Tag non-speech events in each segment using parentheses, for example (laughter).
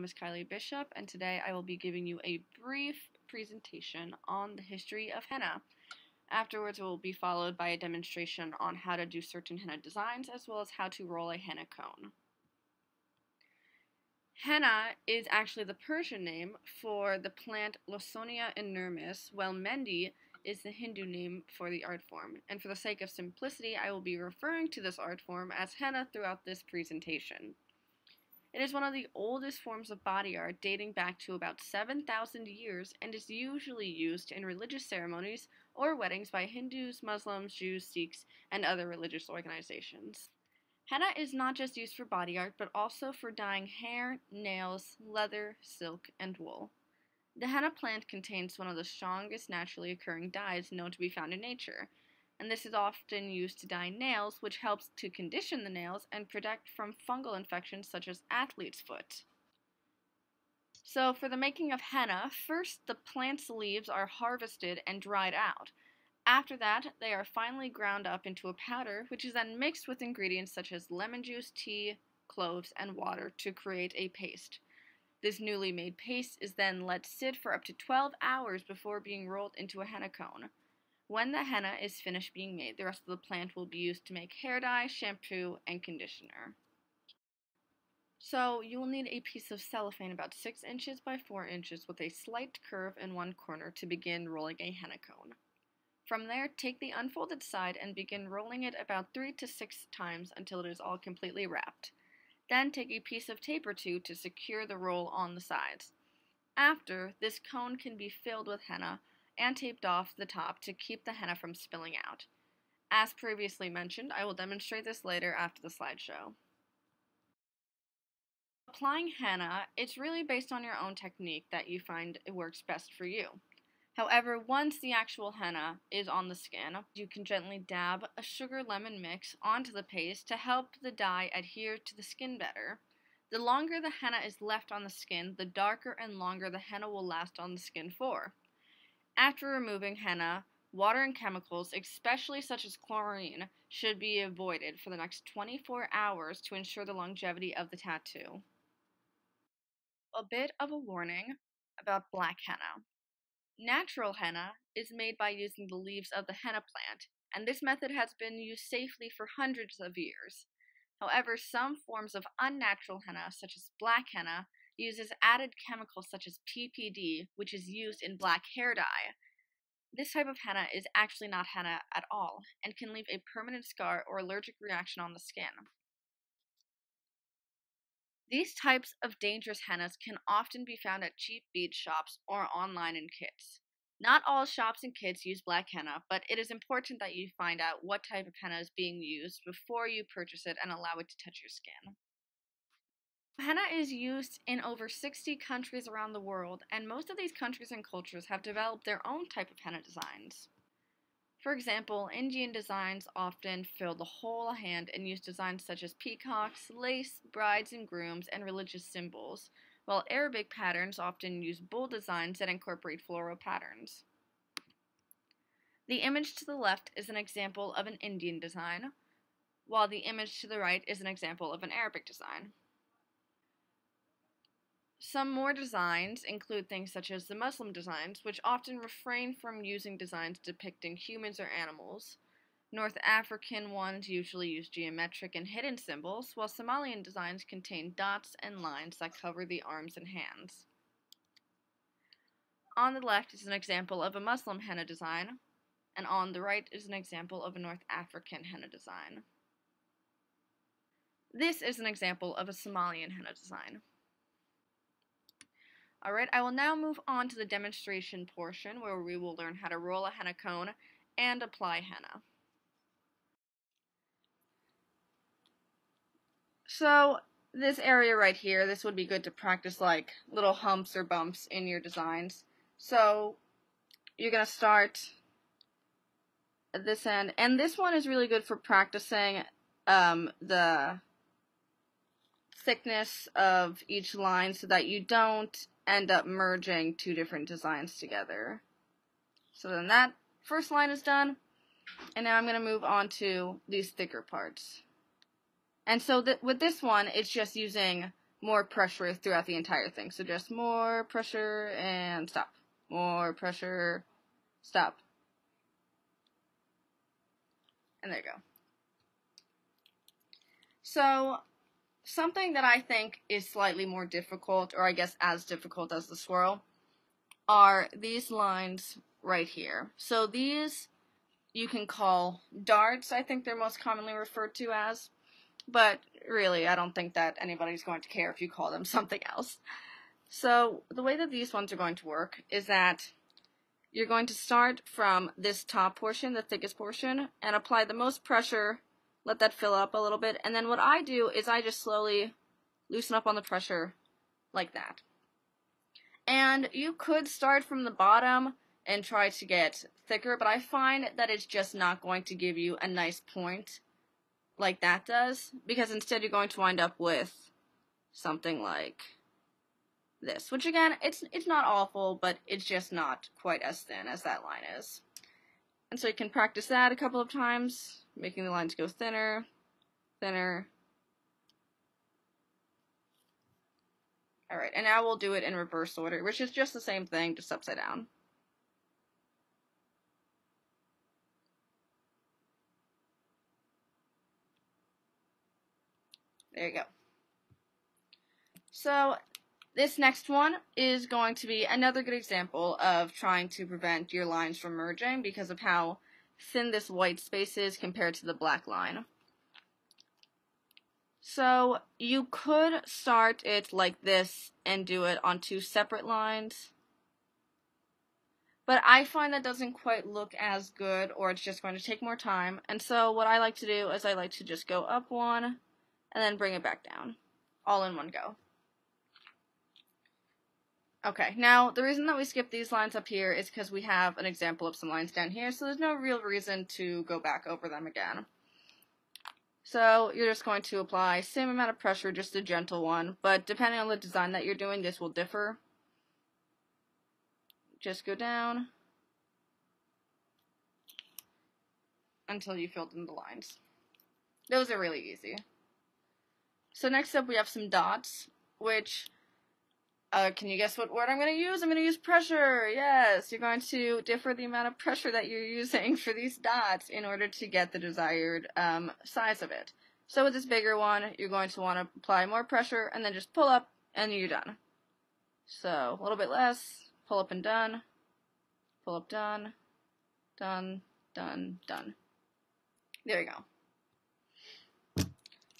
name is Kylie Bishop, and today I will be giving you a brief presentation on the history of henna. Afterwards, it will be followed by a demonstration on how to do certain henna designs, as well as how to roll a henna cone. Henna is actually the Persian name for the plant Lawsonia inermis, while mehndi is the Hindu name for the art form. And for the sake of simplicity, I will be referring to this art form as henna throughout this presentation. It is one of the oldest forms of body art, dating back to about 7,000 years, and is usually used in religious ceremonies or weddings by Hindus, Muslims, Jews, Sikhs, and other religious organizations. Henna is not just used for body art, but also for dyeing hair, nails, leather, silk, and wool. The henna plant contains one of the strongest naturally occurring dyes known to be found in nature, and this is often used to dye nails, which helps to condition the nails and protect from fungal infections such as athlete's foot. So, for the making of henna, first the plant's leaves are harvested and dried out. After that, they are finally ground up into a powder, which is then mixed with ingredients such as lemon juice, tea, cloves, and water to create a paste. This newly made paste is then let sit for up to 12 hours before being rolled into a henna cone. When the henna is finished being made, the rest of the plant will be used to make hair dye, shampoo, and conditioner. So you will need a piece of cellophane about 6 inches by 4 inches with a slight curve in one corner to begin rolling a henna cone. From there, take the unfolded side and begin rolling it about 3 to 6 times until it is all completely wrapped. Then take a piece of tape or two to secure the roll on the sides. After, this cone can be filled with henna and taped off the top to keep the henna from spilling out. As previously mentioned, I will demonstrate this later after the slideshow. Applying henna, it's really based on your own technique that you find it works best for you. However, once the actual henna is on the skin, you can gently dab a sugar lemon mix onto the paste to help the dye adhere to the skin better. The longer the henna is left on the skin, the darker and longer the henna will last on the skin for. After removing henna, water and chemicals, especially such as chlorine, should be avoided for the next 24 hours to ensure the longevity of the tattoo. A bit of a warning about black henna. Natural henna is made by using the leaves of the henna plant, and this method has been used safely for hundreds of years. However, some forms of unnatural henna, such as black henna, uses added chemicals such as PPD, which is used in black hair dye. This type of henna is actually not henna at all, and can leave a permanent scar or allergic reaction on the skin. These types of dangerous hennas can often be found at cheap bead shops or online in kits. Not all shops and kits use black henna, but it is important that you find out what type of henna is being used before you purchase it and allow it to touch your skin. Henna is used in over 60 countries around the world, and most of these countries and cultures have developed their own type of henna designs. For example, Indian designs often fill the whole hand and use designs such as peacocks, lace, brides and grooms, and religious symbols, while Arabic patterns often use bull designs that incorporate floral patterns. The image to the left is an example of an Indian design, while the image to the right is an example of an Arabic design. Some more designs include things such as the Muslim designs, which often refrain from using designs depicting humans or animals. North African ones usually use geometric and hidden symbols, while Somalian designs contain dots and lines that cover the arms and hands. On the left is an example of a Muslim henna design, and on the right is an example of a North African henna design. This is an example of a Somalian henna design. Alright, I will now move on to the demonstration portion where we will learn how to roll a henna cone and apply henna. So, this area right here, this would be good to practice like little humps or bumps in your designs. So, you're going to start at this end, and this one is really good for practicing um, the thickness of each line so that you don't end up merging two different designs together. So then that first line is done, and now I'm going to move on to these thicker parts. And so th with this one, it's just using more pressure throughout the entire thing. So just more pressure and stop. More pressure, stop. And there you go. So, something that I think is slightly more difficult, or I guess as difficult as the swirl, are these lines right here. So these you can call darts, I think they're most commonly referred to as. But really, I don't think that anybody's going to care if you call them (laughs) something else. So the way that these ones are going to work is that you're going to start from this top portion, the thickest portion, and apply the most pressure, let that fill up a little bit, and then what I do is I just slowly loosen up on the pressure like that. And you could start from the bottom and try to get thicker, but I find that it's just not going to give you a nice point like that does, because instead you're going to wind up with something like this, which again, it's it's not awful, but it's just not quite as thin as that line is. And so you can practice that a couple of times, making the lines go thinner, thinner. Alright, and now we'll do it in reverse order, which is just the same thing, just upside down. There you go. So this next one is going to be another good example of trying to prevent your lines from merging because of how thin this white space is compared to the black line. So you could start it like this and do it on two separate lines. But I find that doesn't quite look as good or it's just going to take more time. And so what I like to do is I like to just go up one and then bring it back down all in one go. Okay, now the reason that we skip these lines up here is because we have an example of some lines down here, so there's no real reason to go back over them again. So you're just going to apply same amount of pressure, just a gentle one, but depending on the design that you're doing, this will differ. Just go down until you filled in the lines. Those are really easy. So next up we have some dots, which uh, can you guess what word I'm going to use? I'm going to use pressure. Yes, you're going to differ the amount of pressure that you're using for these dots in order to get the desired um, size of it. So with this bigger one, you're going to want to apply more pressure and then just pull up and you're done. So a little bit less, pull up and done, pull up done, done, done, done. There you go.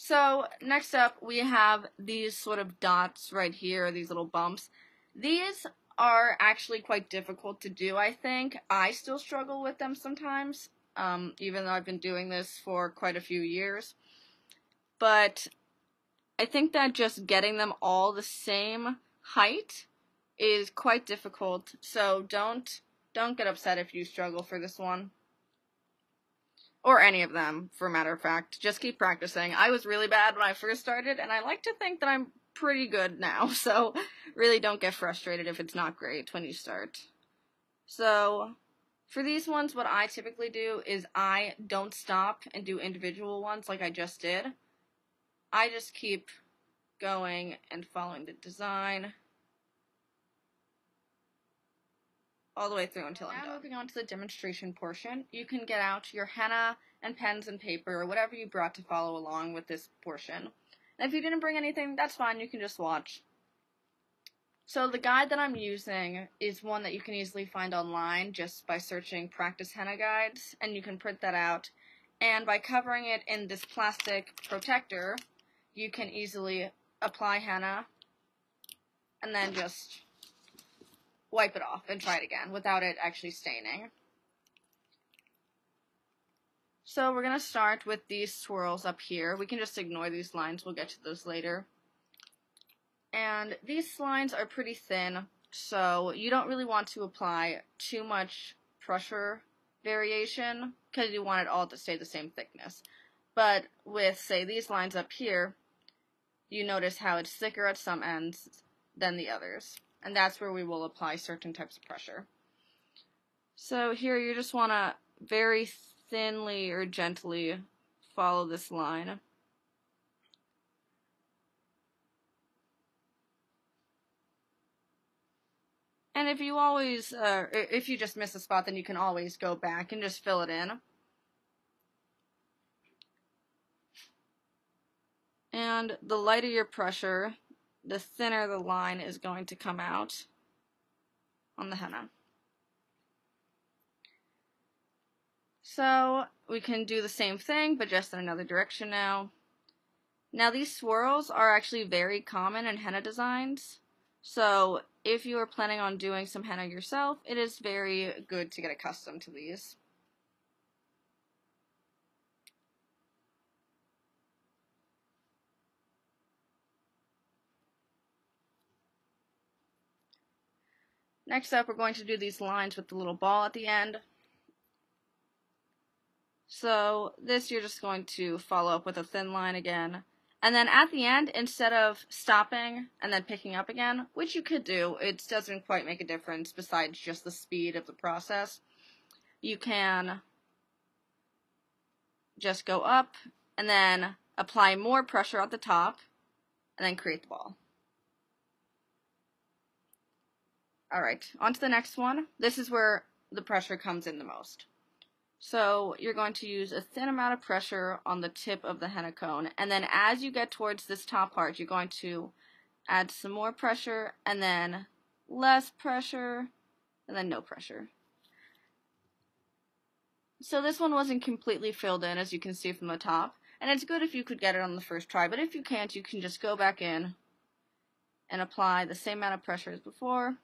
So next up we have these sort of dots right here, these little bumps. These are actually quite difficult to do, I think. I still struggle with them sometimes, um, even though I've been doing this for quite a few years. But I think that just getting them all the same height is quite difficult, so don't don't get upset if you struggle for this one or any of them, for a matter of fact. Just keep practicing. I was really bad when I first started, and I like to think that I'm pretty good now, (laughs) so really don't get frustrated if it's not great when you start. So, for these ones, what I typically do is I don't stop and do individual ones like I just did. I just keep going and following the design. All the way through until I'm done. moving on to the demonstration portion, you can get out your henna and pens and paper or whatever you brought to follow along with this portion. And if you didn't bring anything, that's fine, you can just watch. So the guide that I'm using is one that you can easily find online just by searching practice henna guides, and you can print that out. And by covering it in this plastic protector, you can easily apply henna and then just wipe it off and try it again without it actually staining. So we're going to start with these swirls up here. We can just ignore these lines. We'll get to those later. And these lines are pretty thin, so you don't really want to apply too much pressure variation because you want it all to stay the same thickness. But with, say, these lines up here, you notice how it's thicker at some ends than the others and that's where we will apply certain types of pressure. So here you just want to very thinly or gently follow this line. And if you always, uh, if you just miss a spot, then you can always go back and just fill it in. And the lighter your pressure, the thinner the line is going to come out on the henna. So we can do the same thing, but just in another direction now. Now these swirls are actually very common in henna designs. So if you are planning on doing some henna yourself, it is very good to get accustomed to these. Next up, we're going to do these lines with the little ball at the end. So this you're just going to follow up with a thin line again. And then at the end, instead of stopping and then picking up again, which you could do, it doesn't quite make a difference besides just the speed of the process, you can just go up and then apply more pressure at the top and then create the ball. Alright, on to the next one. This is where the pressure comes in the most. So you're going to use a thin amount of pressure on the tip of the henna cone, and then as you get towards this top part, you're going to add some more pressure, and then less pressure, and then no pressure. So this one wasn't completely filled in, as you can see from the top, and it's good if you could get it on the first try, but if you can't, you can just go back in and apply the same amount of pressure as before,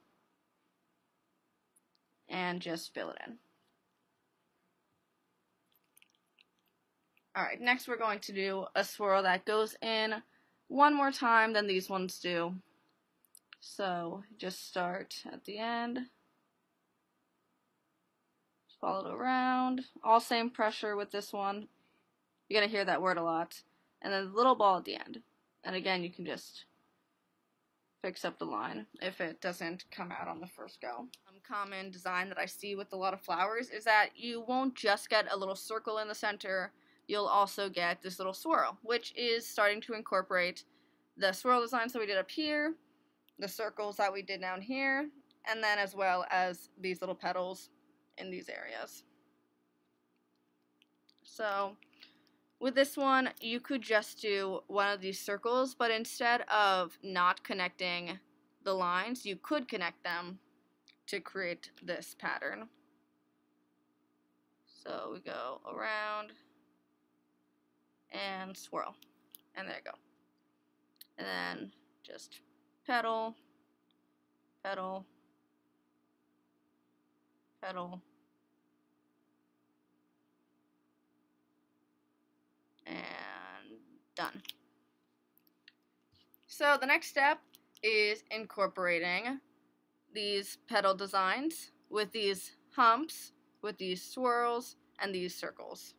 and just fill it in. Alright, next we're going to do a swirl that goes in one more time than these ones do. So just start at the end, follow it around, all same pressure with this one. You're going to hear that word a lot. And then the little ball at the end. And again, you can just fix up the line if it doesn't come out on the first go. Common design that I see with a lot of flowers is that you won't just get a little circle in the center you'll also get this little swirl, which is starting to incorporate the swirl designs that we did up here, the circles that we did down here, and then as well as these little petals in these areas. So with this one, you could just do one of these circles, but instead of not connecting the lines, you could connect them to create this pattern. So we go around, and swirl. And there you go. And then just petal, petal, petal, and done. So the next step is incorporating these petal designs with these humps, with these swirls, and these circles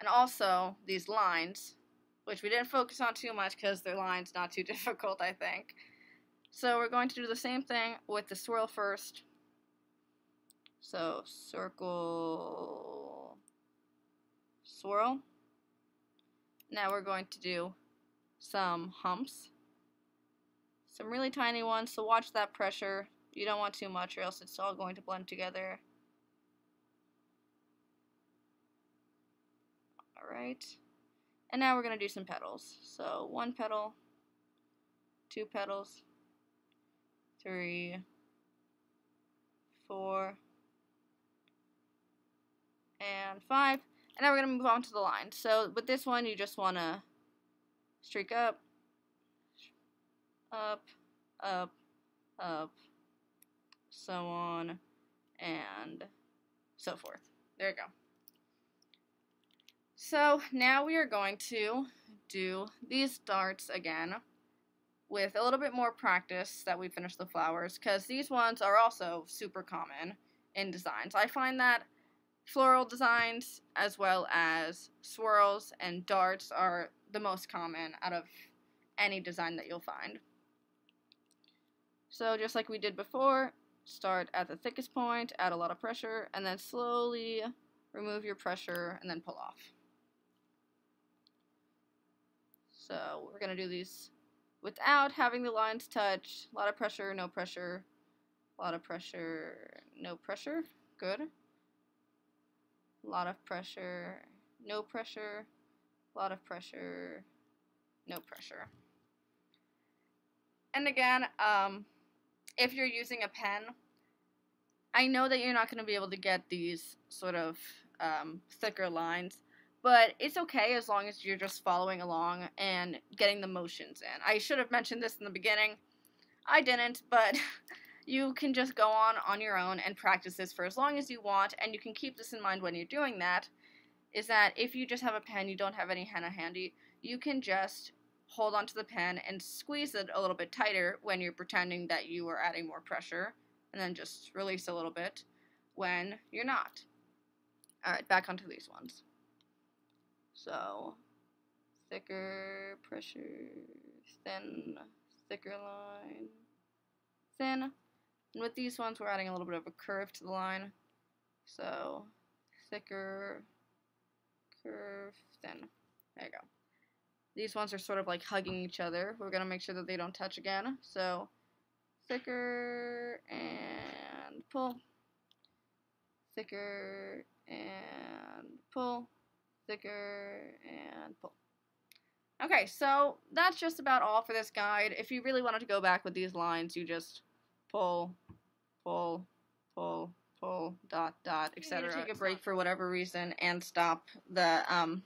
and also these lines, which we didn't focus on too much because their lines not too (laughs) difficult, I think. So we're going to do the same thing with the swirl first. So circle, swirl. Now we're going to do some humps. Some really tiny ones, so watch that pressure. You don't want too much or else it's all going to blend together. Alright. And now we're going to do some petals. So one petal, two petals, three, four, and five. And now we're going to move on to the line. So with this one, you just want to streak up, up, up, up, so on, and so forth. There you go. So now we are going to do these darts again with a little bit more practice that we finish the flowers because these ones are also super common in designs. I find that floral designs as well as swirls and darts are the most common out of any design that you'll find. So just like we did before, start at the thickest point, add a lot of pressure, and then slowly remove your pressure and then pull off. So we're going to do these without having the lines touch. A lot of pressure, no pressure. A lot of pressure, no pressure, good. A lot of pressure, no pressure, a lot of pressure, no pressure. And again, um, if you're using a pen, I know that you're not going to be able to get these sort of um, thicker lines, but it's okay as long as you're just following along and getting the motions in. I should have mentioned this in the beginning. I didn't, but (laughs) you can just go on on your own and practice this for as long as you want, and you can keep this in mind when you're doing that, is that if you just have a pen, you don't have any henna handy, you can just hold onto the pen and squeeze it a little bit tighter when you're pretending that you are adding more pressure, and then just release a little bit when you're not. Alright, back onto these ones. So, thicker pressure, thin, thicker line, thin. And with these ones, we're adding a little bit of a curve to the line. So, thicker, curve, thin. There you go. These ones are sort of like hugging each other. We're going to make sure that they don't touch again. So, thicker and pull. Thicker and pull. Thicker and pull. Okay, so that's just about all for this guide. If you really wanted to go back with these lines, you just pull, pull, pull, pull, dot, dot, etc. Take a break for whatever reason and stop the um,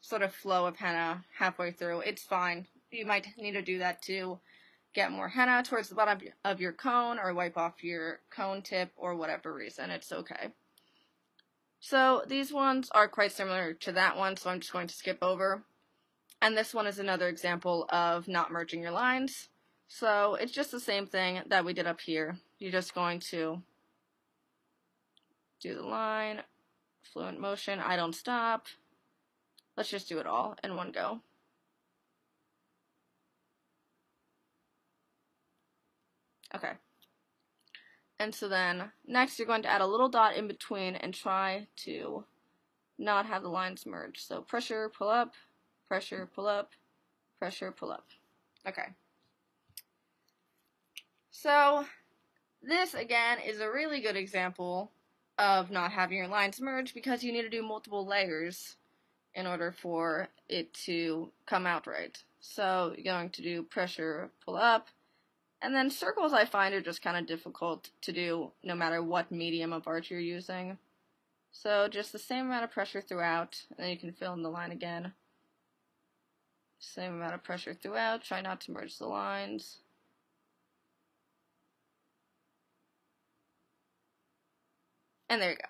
sort of flow of henna halfway through. It's fine. You might need to do that to get more henna towards the bottom of your cone or wipe off your cone tip or whatever reason. It's okay. So these ones are quite similar to that one, so I'm just going to skip over. And this one is another example of not merging your lines. So it's just the same thing that we did up here. You're just going to do the line, fluent motion, I don't stop. Let's just do it all in one go. Okay. And so then next you're going to add a little dot in between and try to not have the lines merge. So pressure, pull up, pressure, pull up, pressure, pull up. Okay. So this again is a really good example of not having your lines merge because you need to do multiple layers in order for it to come out right. So you're going to do pressure, pull up, and then circles I find are just kind of difficult to do no matter what medium of art you're using. So just the same amount of pressure throughout, and then you can fill in the line again. Same amount of pressure throughout, try not to merge the lines. And there you go.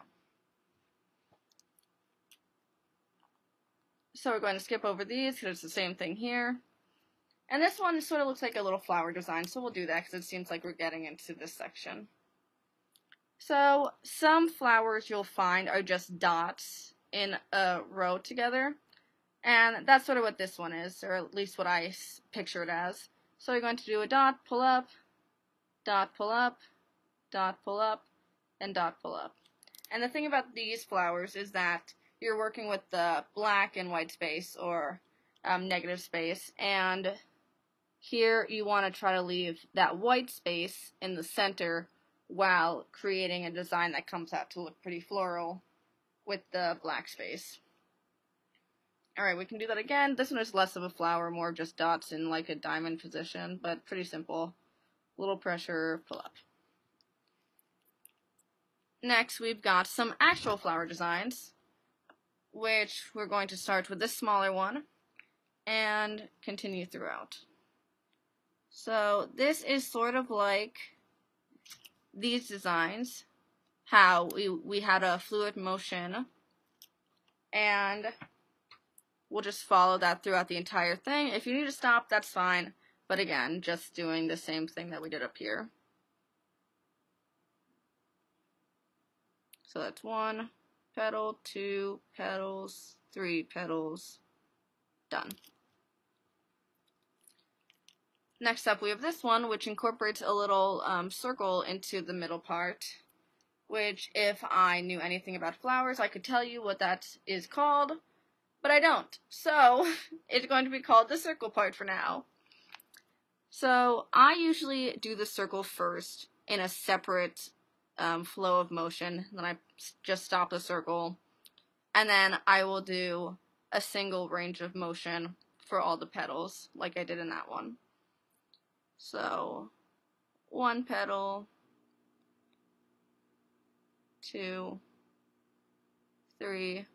So we're going to skip over these because it's the same thing here. And this one sort of looks like a little flower design, so we'll do that because it seems like we're getting into this section. So some flowers you'll find are just dots in a row together. And that's sort of what this one is, or at least what I picture it as. So you're going to do a dot, pull up, dot, pull up, dot, pull up, and dot, pull up. And the thing about these flowers is that you're working with the black and white space or um, negative space, and here you want to try to leave that white space in the center while creating a design that comes out to look pretty floral with the black space. Alright, we can do that again. This one is less of a flower, more just dots in like a diamond position, but pretty simple. Little pressure, pull up. Next, we've got some actual flower designs, which we're going to start with this smaller one and continue throughout. So this is sort of like these designs, how we, we had a fluid motion, and we'll just follow that throughout the entire thing. If you need to stop, that's fine, but again, just doing the same thing that we did up here. So that's one petal, two petals, three petals, done. Next up we have this one, which incorporates a little um, circle into the middle part, which if I knew anything about flowers, I could tell you what that is called, but I don't. So, (laughs) it's going to be called the circle part for now. So, I usually do the circle first, in a separate um, flow of motion. Then I just stop the circle. And then I will do a single range of motion for all the petals, like I did in that one. So, one petal, two, three,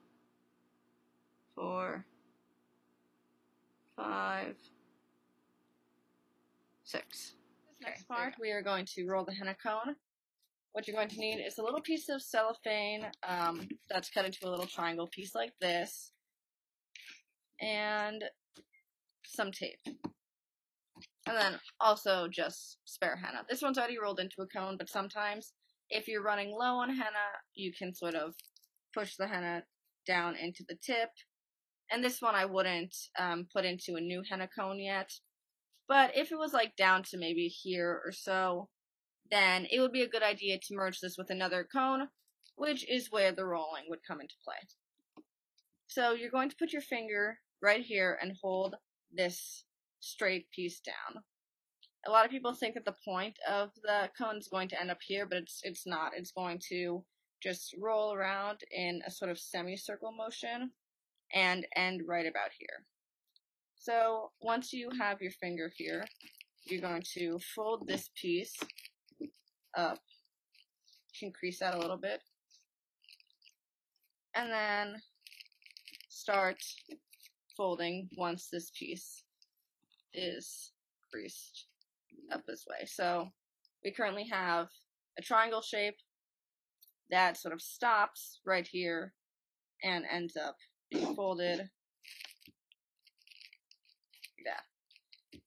four, five, six. This next part, we are going to roll the henna cone. What you're going to need is a little piece of cellophane um, that's cut into a little triangle piece like this, and some tape. And then also just spare henna. This one's already rolled into a cone, but sometimes if you're running low on henna, you can sort of push the henna down into the tip. And this one I wouldn't um, put into a new henna cone yet. But if it was like down to maybe here or so, then it would be a good idea to merge this with another cone, which is where the rolling would come into play. So you're going to put your finger right here and hold this straight piece down. A lot of people think that the point of the cone is going to end up here, but it's it's not. It's going to just roll around in a sort of semicircle motion and end right about here. So once you have your finger here, you're going to fold this piece up. You can crease that a little bit. And then start folding once this piece is creased up this way. So we currently have a triangle shape that sort of stops right here and ends up being folded like that.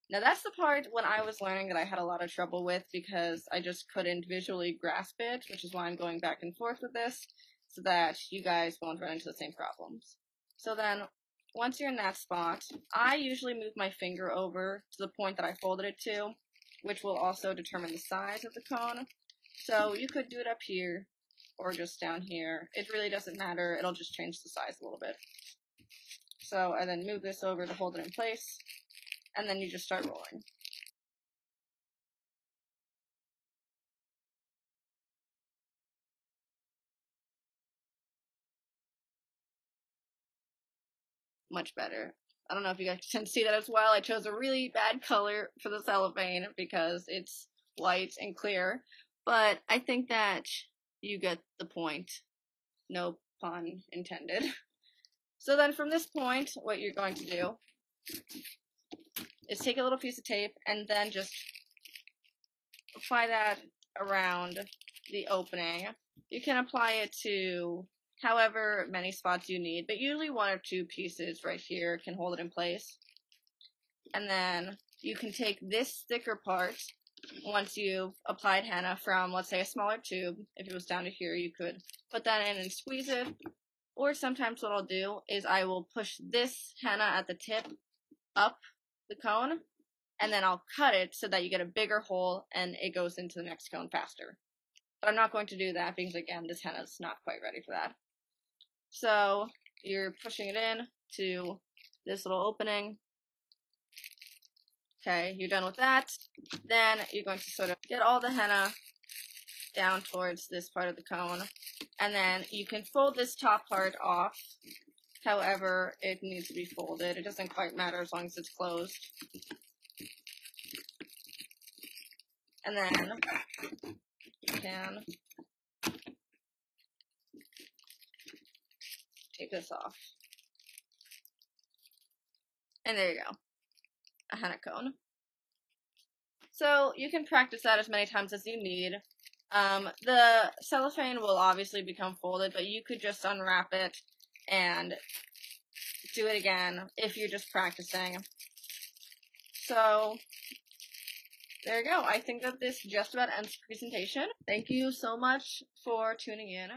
Now that's the part when I was learning that I had a lot of trouble with because I just couldn't visually grasp it, which is why I'm going back and forth with this, so that you guys won't run into the same problems. So then, once you're in that spot, I usually move my finger over to the point that I folded it to, which will also determine the size of the cone. So you could do it up here, or just down here. It really doesn't matter, it'll just change the size a little bit. So I then move this over to hold it in place, and then you just start rolling. Much better. I don't know if you guys can see that as well. I chose a really bad color for the cellophane because it's white and clear. But I think that you get the point. No pun intended. (laughs) So then from this point, what you're going to do is take a little piece of tape and then just apply that around the opening. You can apply it to however many spots you need, but usually one or two pieces right here can hold it in place. And then you can take this thicker part once you've applied henna from, let's say, a smaller tube. If it was down to here, you could put that in and squeeze it. Or sometimes what I'll do is I will push this henna at the tip up the cone, and then I'll cut it so that you get a bigger hole and it goes into the next cone faster. But I'm not going to do that because, again, this henna is not quite ready for that. So you're pushing it in to this little opening. Okay, you're done with that. Then you're going to sort of get all the henna down towards this part of the cone. And then you can fold this top part off however it needs to be folded. It doesn't quite matter as long as it's closed. And then you can take this off. And there you go. A henna cone. So you can practice that as many times as you need. Um, the cellophane will obviously become folded, but you could just unwrap it and do it again if you're just practicing. So, there you go. I think that this just about ends the presentation. Thank you so much for tuning in.